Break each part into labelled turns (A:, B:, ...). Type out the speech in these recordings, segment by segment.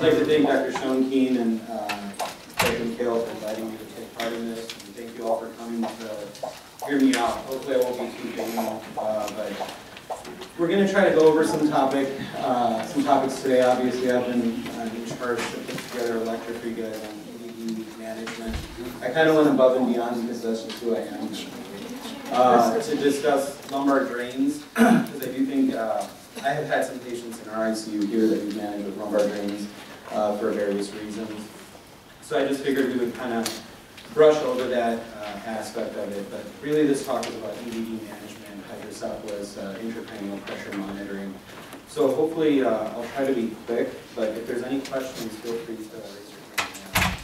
A: I'd like to thank Dr. Schoenkeen and uh, Dr. McHale for inviting me to take part in this. And thank you all for coming to hear me out. Hopefully I won't be too painful, uh, but we're going to try to go over some topic, uh, some topics today. Obviously, I've been uh, in charge to put together a lecture for you guys on EVD management. I kind of went above and beyond because that's just who I am. Uh, to discuss lumbar drains, because I do think uh, I have had some patients in our ICU here that we've managed with lumbar drains uh, for various reasons. So I just figured we would kind of brush over that uh, aspect of it. But really, this talk is about EVD management, hydrocephalus, uh, intracranial pressure monitoring. So hopefully, uh, I'll try to be quick. But if there's any questions, feel free to raise your hand.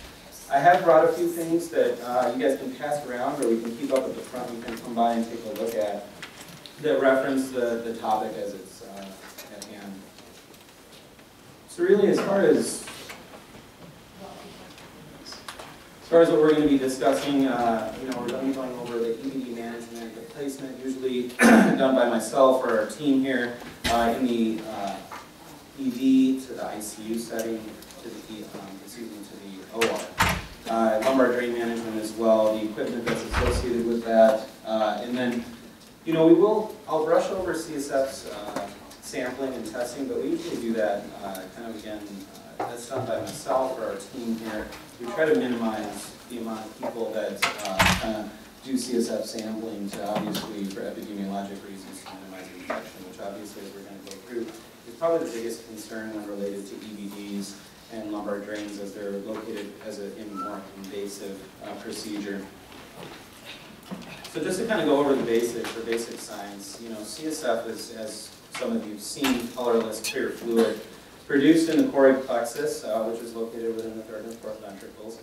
A: I have brought a few things that uh, you guys can pass around, or we can keep up at the front. You can come by and take a look at that reference the, the topic as it's uh, at hand. So really, as far as as far as what we're going to be discussing, uh, you know, we're going to be going over the EVD management, the placement, usually done by myself or our team here uh, in the uh, ED to the ICU setting, to the, um, excuse me, to the OR. Uh, lumbar drain management as well, the equipment that's associated with that, uh, and then, you know, we will, I'll brush over CSF's uh, sampling and testing, but we usually do that uh, kind of again, uh, that's done by myself or our team here. We try to minimize the amount of people that uh, kind of do CSF sampling to obviously for epidemiologic reasons to minimize infection, which obviously as we're going to go through is probably the biggest concern when related to EVDs and lumbar drains as they're located as a in more invasive uh, procedure. So just to kind of go over the basics, or basic science, you know, CSF is, as some of you have seen, colorless, clear fluid produced in the choroid plexus, uh, which is located within the third and fourth ventricles.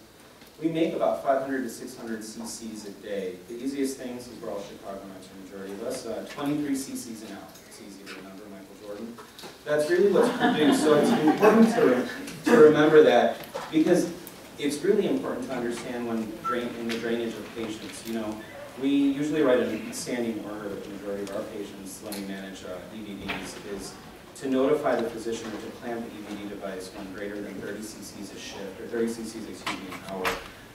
A: We make about 500 to 600 cc's a day. The easiest things, is we're all Chicagoans, the majority of us, uh, 23 cc's an hour. It's easy to remember, Michael Jordan. That's really what's produced. So it's important to, re to remember that because it's really important to understand when drain, in the drainage of patients. You know, we usually write a standing order with the majority of our patients when we manage uh, EVDs is to notify the physician or to clamp the EVD device when greater than 30 cc's a shift, or 30 cc's, excuse me, an hour,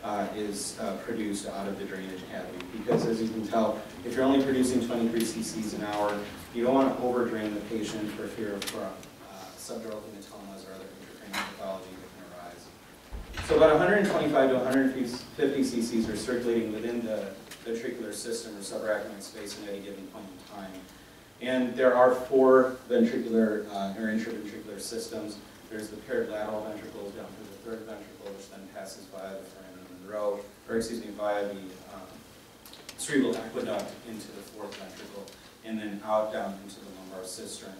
A: uh, is uh, produced out of the drainage cavity. Because as you can tell, if you're only producing 23 cc's an hour, you don't want to overdrain the patient for fear of uh, subdural hematomas or other intracranial pathology that can arise. So about 125 to 150 cc's are circulating within the ventricular system or subarachnoid space at any given point in time. And there are four ventricular uh, or intraventricular systems. There's the paired lateral ventricles down through the third ventricle, which then passes via the foramen Monro, or excuse me, via the um, cerebral aqueduct into the fourth ventricle, and then out down into the lumbar cistern.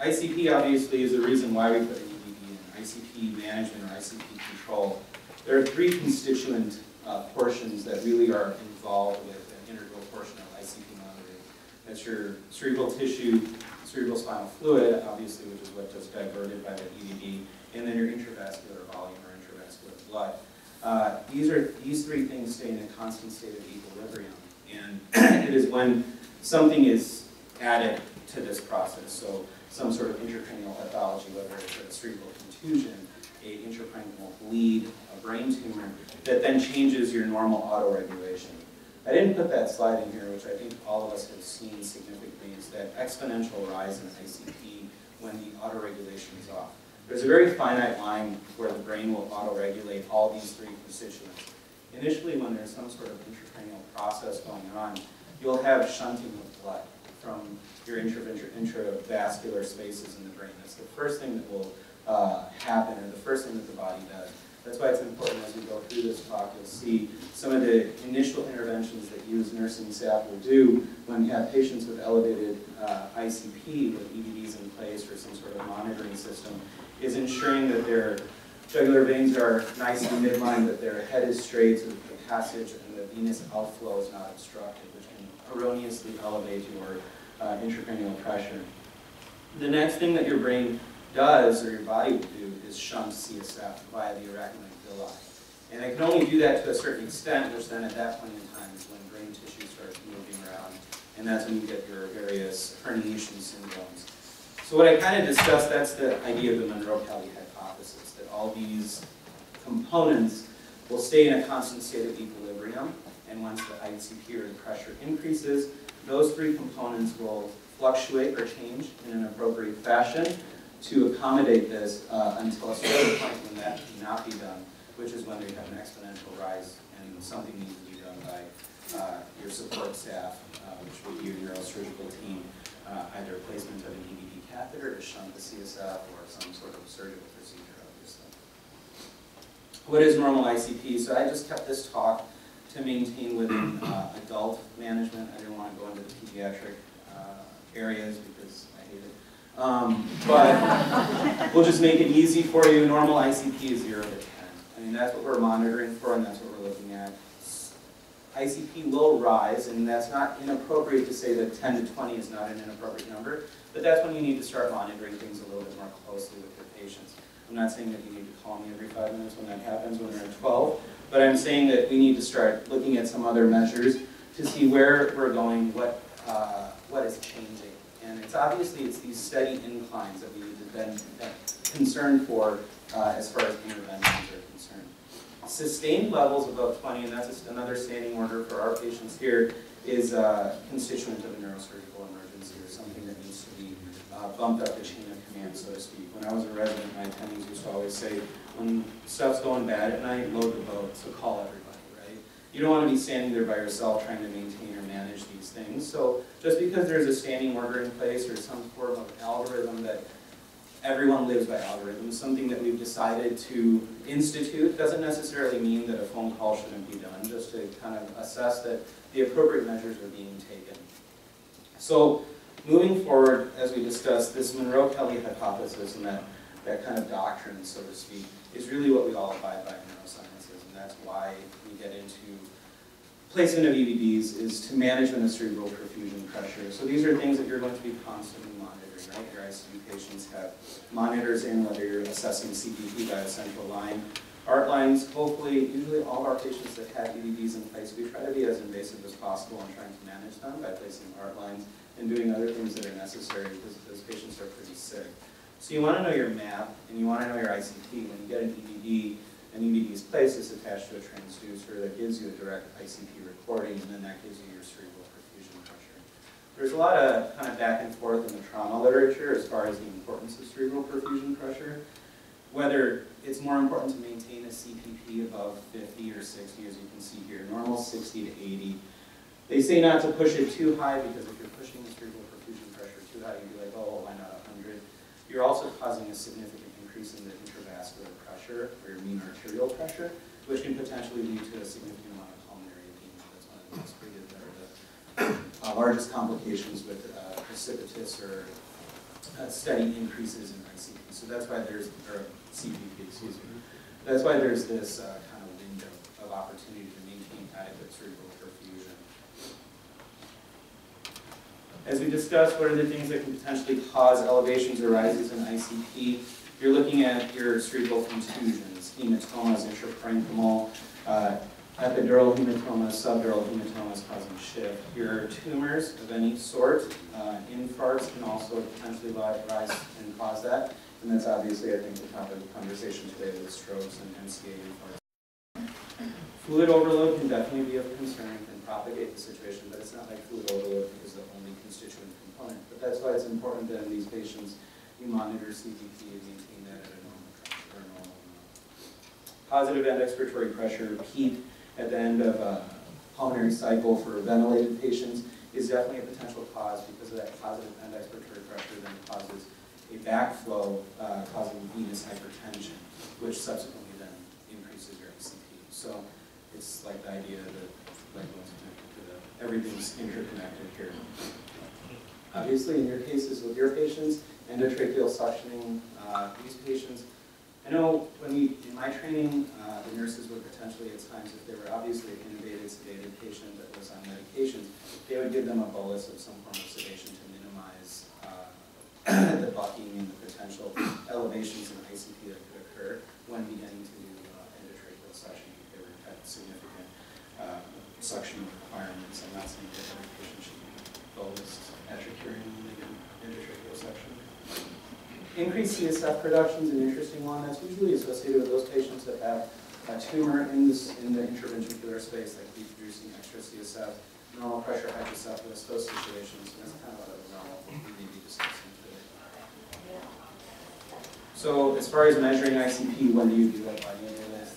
A: ICP obviously is the reason why we put an EVD in, ICP management or ICP control. There are three constituent uh, portions that really are involved with an integral portion of ICP monitoring. that's your cerebral tissue, cerebral spinal fluid, obviously, which is what gets diverted by the EVD, and then your intravascular volume or intravascular blood. Uh, these are these three things stay in a constant state of equilibrium, and it is when something is added to this process. So some sort of intracranial pathology, whether it's a cerebral contusion, a intracranial bleed, a brain tumor, that then changes your normal autoregulation. I didn't put that slide in here, which I think all of us have seen significantly, is that exponential rise in ICP when the autoregulation is off. There's a very finite line where the brain will autoregulate all these three constituents. Initially, when there's some sort of intracranial process going on, you'll have shunting of blood from your intravascular spaces in the brain. That's the first thing that will uh, happen, or the first thing that the body does. That's why it's important as we go through this talk, you'll see some of the initial interventions that you as nursing staff will do when you have patients with elevated uh, ICP with EVDs in place or some sort of monitoring system, is ensuring that their jugular veins are nice and midline, that their head is straight, so that the passage and the venous outflow is not obstructed, which can erroneously elevate your uh, intracranial pressure. The next thing that your brain does, or your body will do, is shunt CSF via the arachnoid villi. And it can only do that to a certain extent, which then at that point in time is when brain tissue starts moving around, and that's when you get your various herniation syndromes. So what I kind of discussed, that's the idea of the Monro-Kellie hypothesis, that all these components will stay in a constant state of equilibrium, and once the ICP or the pressure increases, those three components will fluctuate or change in an appropriate fashion to accommodate this uh, until a certain point when that cannot be done, which is when we have an exponential rise and something needs to be done by uh, your support staff, uh, which would be your neurosurgical team, uh, either placement of an EVD catheter to shunt the CSF or some sort of surgical procedure, obviously. What is normal ICP? So I just kept this talk to maintain within uh, adult management. I didn't want to go into the pediatric uh, areas because. Um, but we'll just make it easy for you. Normal ICP is 0 to 10. I mean, that's what we're monitoring for and that's what we're looking at. ICP will rise, and that's not inappropriate to say that 10 to 20 is not an inappropriate number, but that's when you need to start monitoring things a little bit more closely with your patients. I'm not saying that you need to call me every five minutes when that happens when they're at 12, but I'm saying that we need to start looking at some other measures to see where we're going, what, uh, what is changing. And it's obviously it's these steady inclines that we need to then concerned for uh, as far as interventions are concerned. Sustained levels above 20, and that's just another standing order for our patients here, is a constituent of a neurosurgical emergency or something that needs to be uh, bumped up the chain of command, so to speak. When I was a resident, my attendings used to always say, when stuff's going bad at night, load the boat, so call everybody? You don't want to be standing there by yourself trying to maintain or manage these things. So just because there's a standing order in place or some form of algorithm that everyone lives by algorithms, something that we've decided to institute doesn't necessarily mean that a phone call shouldn't be done, just to kind of assess that the appropriate measures are being taken. So moving forward, as we discussed, this Monro-Kellie hypothesis and that, that kind of doctrine, so to speak, is really what we all abide by in neurosciences, and that's why we get into placement of EVDs is to management of cerebral perfusion pressure. So these are things that you're going to be constantly monitoring, right? Your ICU patients have monitors in whether you're assessing CPP by a central line. Art lines, hopefully, usually all of our patients that have EVDs in place, we try to be as invasive as possible in trying to manage them by placing art lines and doing other things that are necessary because those patients are pretty sick. So you want to know your map and you want to know your ICP. When you get an EVD, an EVD is placed, it's attached to a transducer that gives you a direct ICP recording, and then that gives you your cerebral perfusion pressure. There's a lot of kind of back and forth in the trauma literature as far as the importance of cerebral perfusion pressure. Whether it's more important to maintain a CPP above 50 or 60, as you can see here, normal 60 to 80. They say not to push it too high because if you're pushing the cerebral perfusion pressure too high, you'd be like, oh, why not 100? You're also causing a significant increase in the intravascular pressure, or your mean arterial pressure, which can potentially lead to a significant amount of pulmonary edema. That's one of the most treated, or the uh, largest complications with uh, precipitous or uh, steady increases in ICP. So that's why there's, or CPP, excuse me. That's why there's this uh, kind of window of opportunity to maintain adequate cerebral perfusion. As we discussed, what are the things that can potentially cause elevations or rises in ICP? You're looking at your cerebral contusions, hematomas, intraparenchymal, uh, epidural hematomas, subdural hematomas causing shift. Your tumors of any sort, uh, infarcts can also potentially rise and cause that. And that's obviously, I think, the topic of conversation today with strokes and MCA infarcts. Fluid overload can definitely be of concern propagate the situation, but it's not like fluid overload is the only constituent component. But that's why it's important that in these patients, you monitor CPP and maintain that at a normal or normal amount. Positive end expiratory pressure, peak at the end of a pulmonary cycle for ventilated patients is definitely a potential cause because of that positive end expiratory pressure then causes a backflow uh, causing venous hypertension, which subsequently then increases your ICP. So it's like the idea that like what's connected to the, everything's interconnected here. Obviously, in your cases with your patients, endotracheal suctioning, uh, these patients, I know when we, in my training, uh, the nurses would potentially at times, if they were obviously an intubated, sedated patient that was on medications, they would give them a bolus of some form of sedation to minimize uh, the bucking and the potential elevations in ICP that could occur when beginning to do uh, endotracheal suction if they were had significant uh, suction requirements. I'm not saying that every patient should be bolus at when they endotracheal suction. increased CSF production is an interesting one. That's usually associated with those patients that have a tumor in, this, in the intraventricular space that keeps producing extra CSF, normal pressure hydrocephalus, those situations. And that's kind of what I was we may be discussing today. So as far as measuring ICP, when do you do it? Why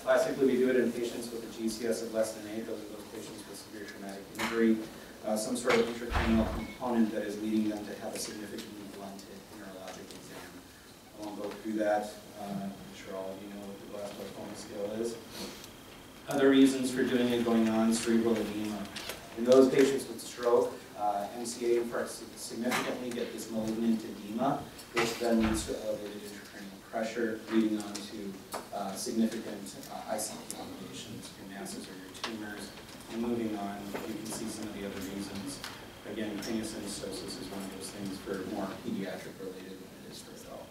A: Classically, we do it in patients with a GCS of less than 8. Those are those patients with severe traumatic injury, uh, some sort of intracranial component that is leading them to have a significantly blunted neurologic exam. I won't go through that. Uh, I'm sure all of you know what the Glasgow scale is. Other reasons for doing it going on, cerebral edema. In those patients with stroke, uh, MCA infarcts significantly get this malignant edema, which then leads to elevated intracranial pressure leading on to uh, significant uh, ICP elevations, your masses or your tumors. And moving on, you can see some of the other reasons. Again, craniosynostosis is one of those things for more pediatric related than it is for adult.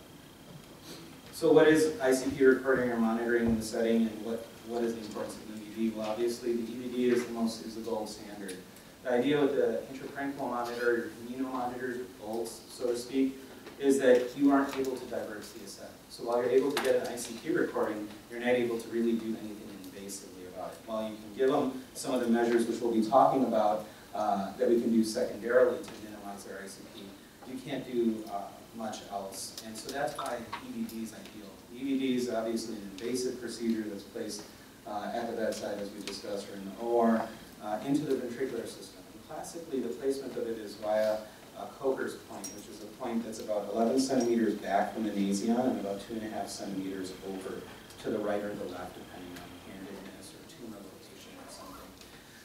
A: So what is ICP recording or monitoring in the setting and what, what is the importance of EVD? Well, obviously the EVD is the most, is the gold standard. The idea with the intraparenchymal monitor, your Camino monitors, or bolts, so to speak, is that you aren't able to divert CSF. So while you're able to get an ICP recording, you're not able to really do anything invasively about it. While you can give them some of the measures which we'll be talking about uh, that we can do secondarily to minimize their ICP, you can't do uh, much else. And so that's why EVD is ideal. EVD is obviously an invasive procedure that's placed uh, at the bedside, as we discussed, or in the OR, uh, into the ventricular system. And classically, the placement of it is via uh, Kocher's point, which is a point that's about 11 centimeters back from the nasion and about two and a half centimeters over to the right or the left, depending on handedness or tumor location or something.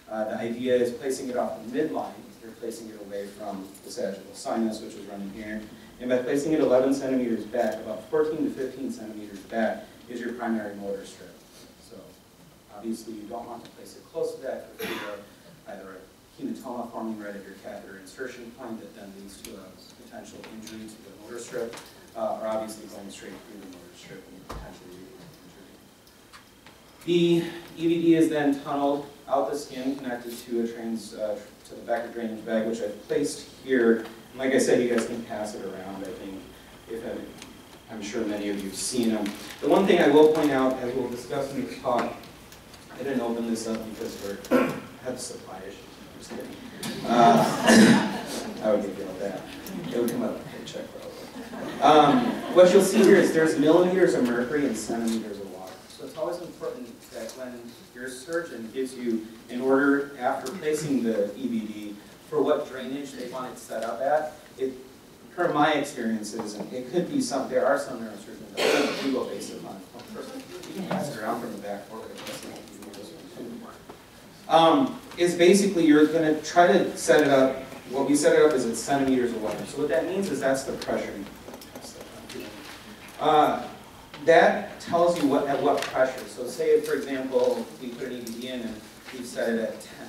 A: Uh, the idea is placing it off the midline, you're placing it away from the sagittal sinus, which is running here. And by placing it 11 centimeters back, about 14 to 15 centimeters back, is your primary motor strip. So obviously you don't want to place it close to that for either hematoma forming right at your catheter insertion point that then leads to a potential injury to the motor strip, uh, or obviously going straight through the motor strip and potentially leading to injury. The EVD is then tunneled out the skin, connected to a trans uh, to the Becker drainage bag, which I've placed here. And like I said, you guys can pass it around. I think if I, I'm sure many of you have seen them. The one thing I will point out, as we'll discuss in the talk, I didn't open this up because we're have supply issues. Uh, I would you all that. It would come out of paycheck probably. Um, what you'll see here is there's millimeters of mercury and centimeters of water. So it's always important that when your surgeon gives you an order after placing the EVD for what drainage they want it set up at, it, per my experiences, and it could be some, there are some neurosurgeons that do go based upon it. You can pass it around from the back forward. Um, is basically you're going to try to set it up, what we set it up is at centimeters of water. So what that means is that's the pressure. Uh, that tells you what at what pressure. So say, for example, we put an EVD in and we set it at 10.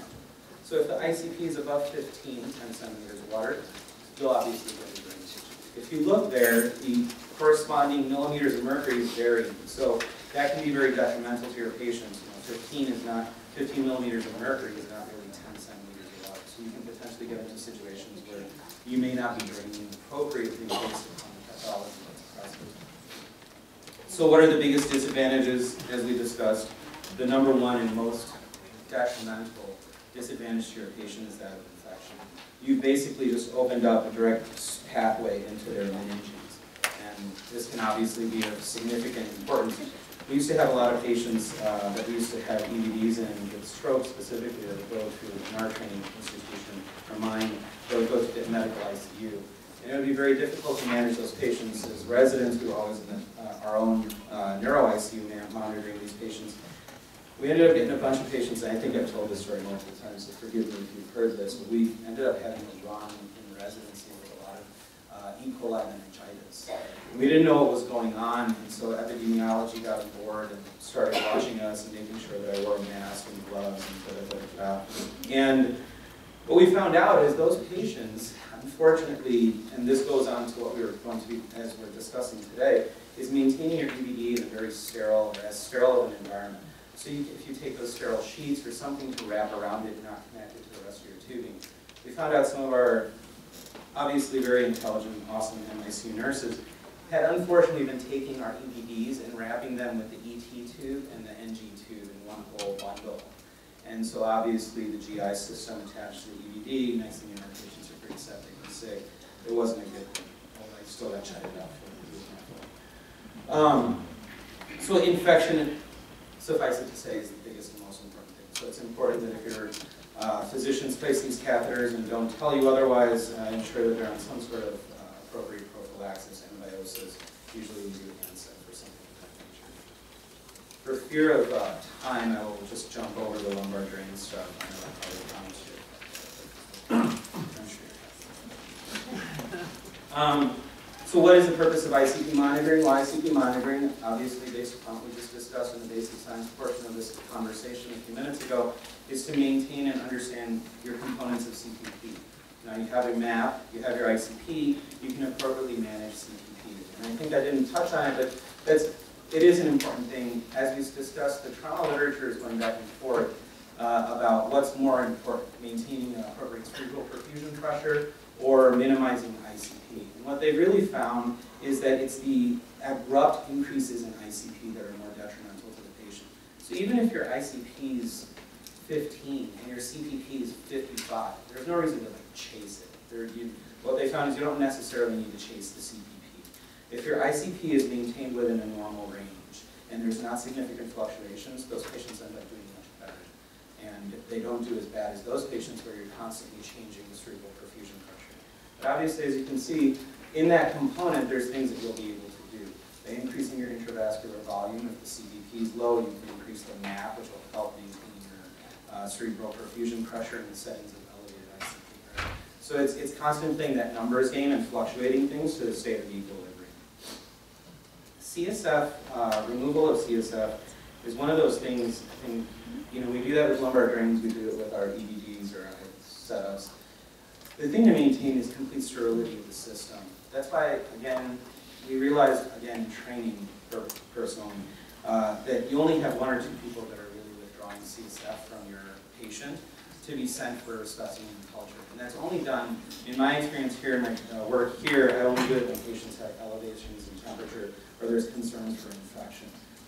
A: So if the ICP is above 15, 10 centimeters of water, you'll obviously get a drainage. If you look there, the corresponding millimeters of mercury is varying. So that can be very detrimental to your patients. You know, 15 is not 15 millimeters of mercury is not really 10 centimeters of water. So you can potentially get into situations where you may not be draining appropriately based upon the pathology that's present. So what are the biggest disadvantages, as we discussed? The number one and most detrimental disadvantage to your patient is that of infection. You basically just opened up a direct pathway into their meninges. And this can obviously be of significant importance we used to have a lot of patients uh, that we used to have EVDs in with specifically that would go to an our training institution or mine that would go to the medical ICU. And it would be very difficult to manage those patients as residents who were always in the, uh, our own uh, neuro ICU monitoring these patients. We ended up getting a bunch of patients, and I think I've told this story multiple times, so forgive me if you've heard this, but we ended up having a run in residency with a lot of uh, Uh, e. coli meningitis. We didn't know what was going on, and so epidemiology got board and started watching us and making sure that I wore a mask and gloves and da da da And what we found out is those patients, unfortunately, and this goes on to what we were going to be, as we're discussing today, is maintaining your EVD in a very sterile, as sterile of an environment. So you, if you take those sterile sheets or something to wrap around it, not connect it to the rest of your tubing. We found out some of our obviously very intelligent, awesome MICU nurses had unfortunately been taking our EVDs and wrapping them with the ET tube and the NG tube in one whole bundle. And so obviously the GI system attached to the EVD, next thing you know, patients are pretty septic and sick. It wasn't a good thing. I still got checked out for it. Um, so infection, suffice it to say, is the biggest and most important thing. So it's important that if your uh, physicians place these catheters and don't tell you otherwise, uh, ensure that they're on some sort of uh, appropriate prophylaxis, antibiosis, usually we do Ancef for something of that nature. For fear of uh, time, I will just jump over the lumbar drain stuff. I know I probably you. Um, so what is the purpose of ICP monitoring? Well, ICP monitoring, obviously based upon what we just discussed in the basic science portion of this conversation a few minutes ago, is to maintain and understand your components of CPP. Now you have a map, you have your ICP, you can appropriately manage CPP. And I think I didn't touch on it, but that's, it is an important thing. As we discussed, the trauma literature is going back and forth uh, about what's more important, maintaining an appropriate cerebral perfusion pressure or minimizing ICP. And what they really found is that it's the abrupt increases in ICP that are more detrimental to the patient. So even if your ICP is 15 and your CPP is 55, there's no reason to like chase it. There, you, what they found is you don't necessarily need to chase the CPP. If your ICP is maintained within a normal range and there's not significant fluctuations, those patients end up doing much better. And they don't do as bad as those patients where you're constantly changing the cerebral perfusion pressure. But obviously, as you can see, in that component, there's things that you'll be able to do. By increasing your intravascular volume, if the CPP is low, you can increase the MAP, which will help your uh, cerebral perfusion pressure in the settings of elevated ICP pressure. So it's, it's constant thing that numbers game and fluctuating things to the state of equilibrium. CSF, uh, removal of CSF is one of those things, I think, you know, we do that with lumbar drains, we do it with our EVDs or our setups. The thing to maintain is complete sterility of the system. That's why, again, we realized, again, training per personally, uh, that you only have one or two people that are CSF from your patient to be sent for specimen culture. And that's only done, in my experience here, in my uh, work here, I only do it when patients have elevations in temperature or there's concerns for infection.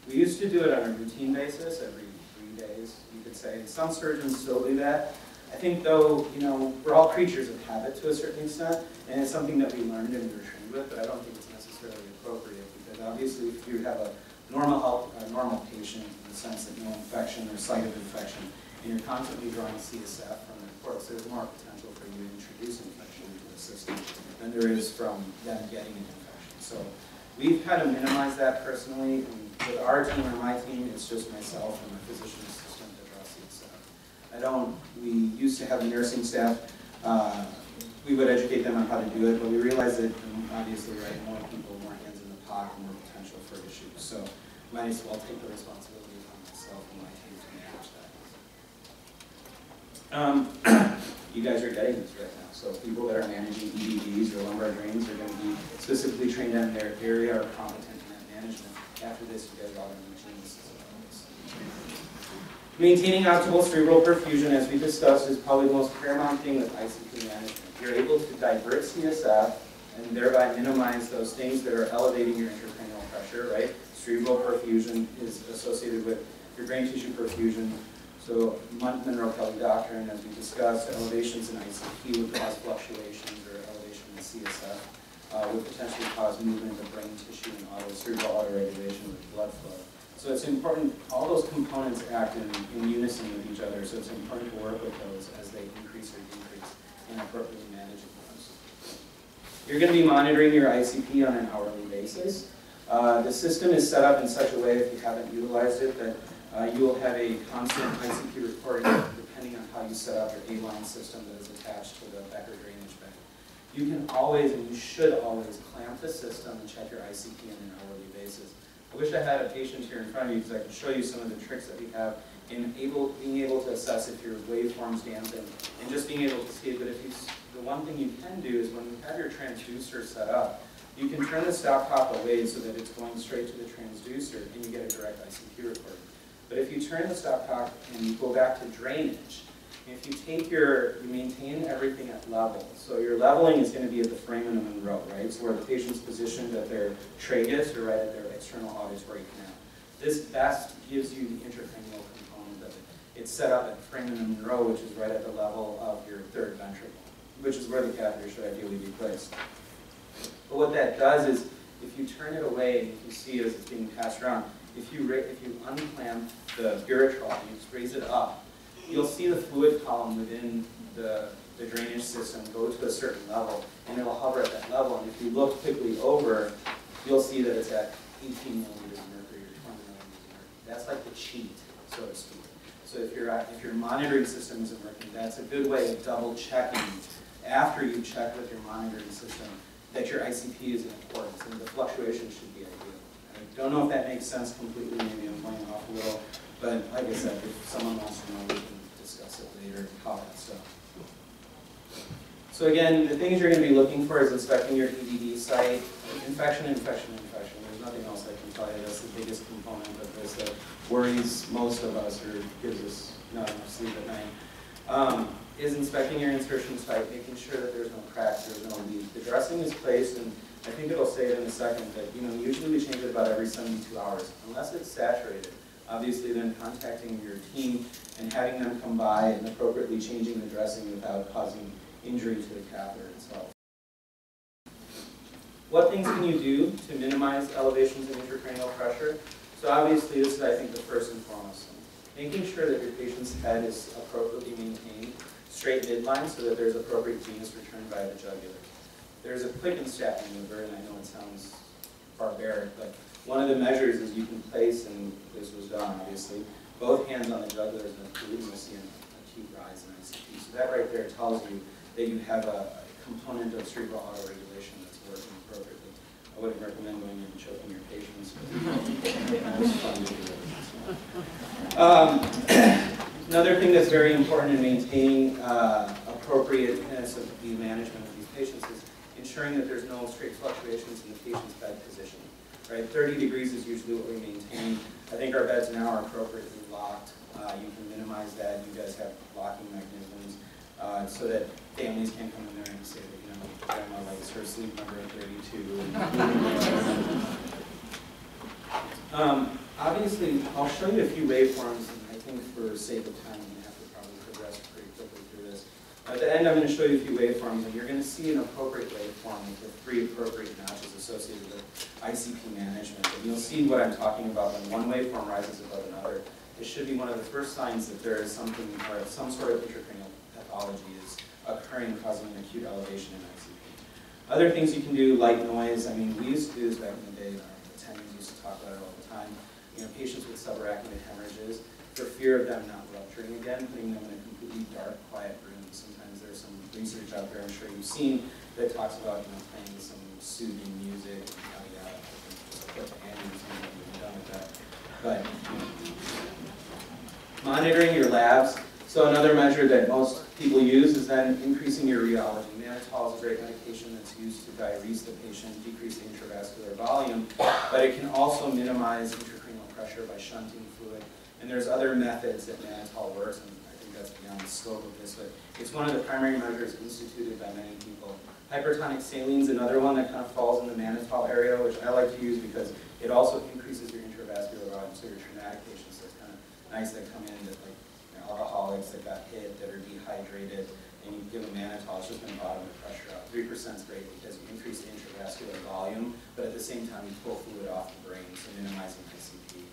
A: We used to do it on a routine basis, every three days, you could say. Some surgeons still do that. I think though, you know, we're all creatures of habit to a certain extent, and it's something that we learned and we were trained with, but I don't think it's necessarily appropriate, because obviously if you have a normal health, a normal patient, in the sense that no infection or site of infection, and you're constantly drawing CSF from the corpse, there's more potential for you to introduce infection into the system than there is from them getting an infection. So We've kind of minimized that personally, and with our team or my team, it's just myself and my physician assistant that draws CSF. I don't, we used to have a nursing staff, uh, we would educate them on how to do it, but we realized that um, obviously, right, more people, more hands in the pot, more for issues. So might as well take the responsibility on myself and my team to manage that. Um, you guys are getting this right now. So people that are managing EVDs or lumbar drains are going to be specifically trained in their area or competent in that management. After this, you guys are all going to be geniuses Maintaining optimal cerebral perfusion, as we discussed, is probably the most paramount thing with ICP management. You're able to divert CSF and thereby minimize those things that are elevating your intracranial right? Cerebral perfusion is associated with your brain tissue perfusion, so Monro Kellie doctrine, as we discussed, elevations in ICP would cause fluctuations or elevation in CSF, uh, would potentially cause movement of brain tissue and auto, cerebral autoregulation with blood flow. So it's important, all those components act in, in unison with each other, so it's important to work with those as they increase or decrease and appropriately manage those. You're going to be monitoring your ICP on an hourly basis. Uh, the system is set up in such a way, if you haven't utilized it, that uh, you will have a constant ICP recording depending on how you set up your A-line system that is attached to the Becker drainage bed. You can always, and you should always, clamp the system and check your ICP on an hourly basis. I wish I had a patient here in front of you because I can show you some of the tricks that we have in able, being able to assess if your waveform's dampened and just being able to see it. But if you, the one thing you can do is when you have your transducer set up, you can turn the stopcock away so that it's going straight to the transducer and you get a direct ICP recording. But if you turn the stopcock and you go back to drainage, If you take your, you maintain everything at level. So your leveling is going to be at the foramen of Monro, right? So where the patient's positioned at their tragus or right at their external auditory canal. This best gives you the intracranial component of it. It's set up at foramen of Monro, which is right at the level of your third ventricle, which is where the catheter should ideally be placed. But what that does is, if you turn it away, you see as it's being passed around, if you, if you unclamp the and you just raise it up, you'll see the fluid column within the, the drainage system go to a certain level, and it'll hover at that level. And if you look quickly over, you'll see that it's at 18 millimeters of mercury or 20 millimeters of mercury. That's like the cheat, so to speak. So if, your if your monitoring system isn't working, that's a good way of double checking after you check with your monitoring system that your ICP is in accordance and the fluctuation should be ideal. I don't know if that makes sense completely, maybe I'm playing off a little, but like I said, if someone wants to know, we can discuss it later, how that's done. So again, the things you're going to be looking for is inspecting your EVD site. Infection, infection, infection. There's nothing else I can tell you. That's the biggest component of this that worries most of us or gives us not enough sleep at night. Um, is inspecting your insertion site, making sure that there's no cracks, dressing is placed, and I think it'll say it in a second, that you know, usually we change it about every 72 hours, unless it's saturated. Obviously, then contacting your team and having them come by and appropriately changing the dressing without causing injury to the catheter itself. What things can you do to minimize elevations in intracranial pressure? So obviously, this is, I think, the first and foremost. Making sure that your patient's head is appropriately maintained, straight midline, so that there's appropriate venous return via the jugular. There's a step maneuver, and I know it sounds barbaric, but one of the measures is you can place, and this was done obviously, both hands on the jugular and the you'll see an acute rise in ICP. So that right there tells you that you have a, a component of cerebral autoregulation that's working appropriately. I wouldn't recommend going in and choking your patients. um, another thing that's very important in maintaining uh, appropriateness of the management of these patients is ensuring that there's no straight fluctuations in the patient's bed position right? 30 degrees is usually what we maintain. I think our beds now are appropriately locked. Uh, you can minimize that. You guys have locking mechanisms uh, so that families can come in there and say that, you know, grandma likes her sleep number at 32. um, obviously, I'll show you a few waveforms, and I think for sake of time, we have to probably progress pretty quickly through this. At the end, I'm going to show you a few waveforms, and you're going to see an appropriate waveform with three appropriate notches associated with ICP management. And you'll see what I'm talking about when one waveform rises above another. It should be one of the first signs that there is something, or some sort of intracranial pathology is occurring causing an acute elevation in ICP. Other things you can do, light noise. I mean, we used to do this back in the day, our attendings used to talk about it all the time. You know, patients with subarachnoid hemorrhages, for fear of them not rupturing again, putting them in a completely dark, quiet room. Sometimes there's some research out there, I'm sure you've seen, that talks about you know, playing some soothing music, put the hand in done with that. But monitoring your labs. So another measure that most people use is then increasing your rheology. Mannitol is a great medication that's used to diurese the patient, decrease the intravascular volume, but it can also minimize intracranial pressure by shunting fluid. And there's other methods that mannitol works, and I think that's beyond the scope of this, but it's one of the primary measures instituted by many people Hypertonic saline is another one that kind of falls in the mannitol area, which I like to use because it also increases your intravascular volume. So your traumatic patients, that's kind of nice that come in that like you know, alcoholics that got hit, that are dehydrated, and you give them mannitol, it's just going to bottom the pressure out. 3% is great because you increase the intravascular volume, but at the same time you pull fluid off the brain, so minimizing ICP.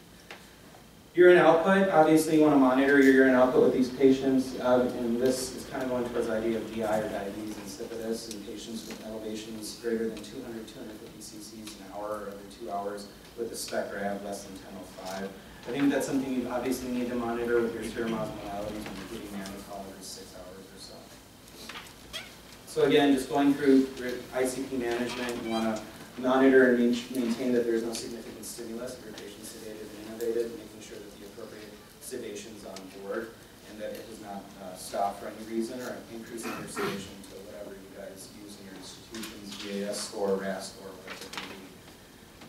A: Urine output, obviously you want to monitor your urine output with these patients, uh, and this is kind of going towards the idea of GI or diabetes insipidus in patients with elevations greater than 200, 250 cc's an hour or every two hours with a SPECT less than 1005. I think that's something you obviously need to monitor with your serum osmolality, including mannitol every six hours or so. So again, just going through ICP management, you want to monitor and maintain that there's no significant stimulus if your patient's sedated and intubated, making sure that the appropriate sedation is on board and that it does not uh, stop for any reason or increasing your sedation to whatever you guys use in your institution's VAS score, RAS score, whatever it may be.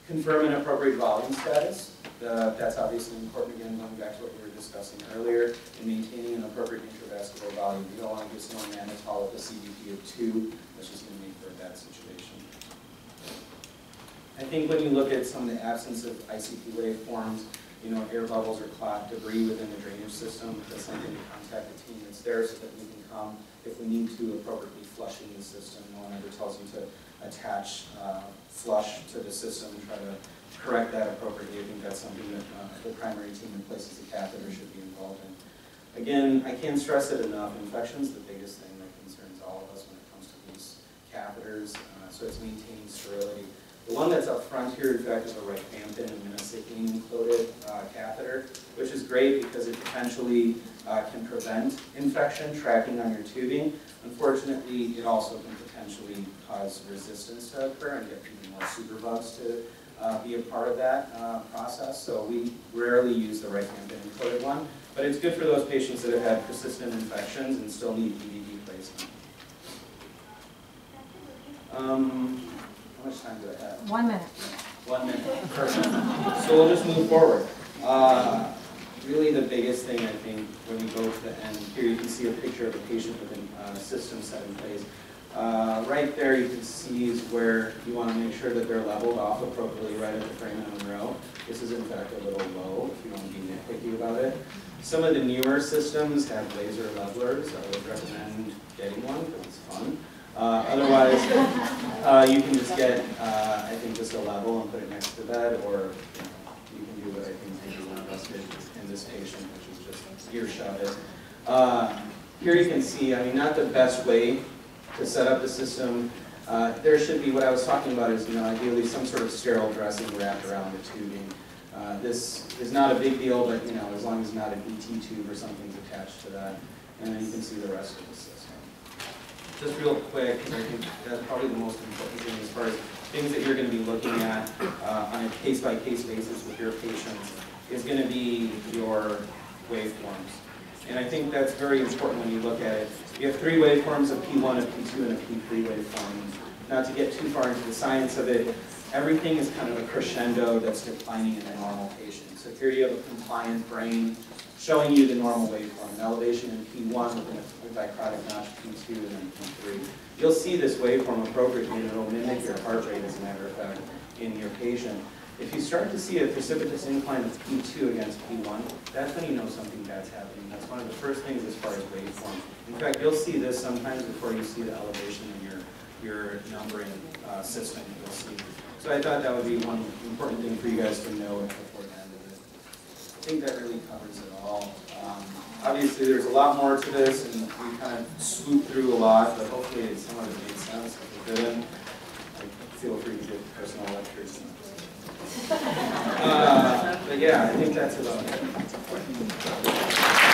A: Confirm an appropriate volume status. The- That's obviously important, again, going back to what we were discussing earlier, in maintaining an appropriate intravascular volume. You don't want to give someone mannitol with a CVP of two, that's just going to make for a bad situation. I think when you look at some of the absence of ICP waveforms, you know, air bubbles or clot debris within the drainage system, that's something to contact the team that's there so that we can come, if we need to, appropriately flushing the system. No one ever tells you to attach uh, flush to the system and try to correct that appropriately. I think that's something that uh, the primary team that places the catheter should be involved in. Again, I can't stress it enough, infection's the biggest thing that concerns all of us when it comes to these catheters, uh, so it's maintaining sterility. The one that's up front here, in fact, is a rifampin and minocycline coated uh, catheter, which is great because it potentially uh, can prevent infection tracking on your tubing. Unfortunately, it also can potentially cause resistance to occur and get even more superbugs to uh, be a part of that uh, process. So we rarely use the rifampin coated one, but it's good for those patients that have had persistent infections and still need PVD placement. Um, how much time do I have?
B: One minute.
A: One minute, perfect. So we'll just move forward. Uh, Really the biggest thing, I think, when you go to the end, here you can see a picture of a patient with a uh, system set in place. Uh, Right there, you can see is where you want to make sure that they're leveled off appropriately right at the foramen Monro. This is in fact a little low, if you want to be nitpicky about it. Some of the newer systems have laser levelers. I would recommend getting one because it's fun. Uh, Otherwise, uh, you can just get, uh, I think, just a level and put it next to that, or you can do what I think maybe one of us did in this patient, which is just earshot it. Uh, Here you can see, I mean, not the best way to set up the system. Uh, There should be, what I was talking about is, you know, ideally some sort of sterile dressing wrapped around the tubing. Uh, This is not a big deal, but, you know, as long as not an ET tube or something's attached to that. And then you can see the rest of the system just real quick, because I think that's probably the most important thing as far as things that you're going to be looking at uh, on a case-by-case basis with your patients is going to be your waveforms. And I think that's very important when you look at it. You have three waveforms, a P1, a P2, and a P3 waveform. Not to get too far into the science of it, everything is kind of a crescendo that's declining in a normal patient. So here you have a compliant brain showing you the normal waveform, an elevation in P1 with a dicrotic notch P2 and then P3. You'll see this waveform appropriately and it'll mimic your heart rate as a matter of fact in your patient. If you start to see a precipitous incline of P2 against P1, that's when you know something bad's happening. That's one of the first things as far as waveform. In fact, you'll see this sometimes before you see the elevation in your, your numbering uh, system, you'll see. So I thought that would be one important thing for you guys to know before the end of it. I think that really covers it all. Um, obviously, there's a lot more to this, and we kind of swooped through a lot, but hopefully some of it made sense. If it didn't, feel free to give personal lectures. Uh, but yeah, I think that's about it.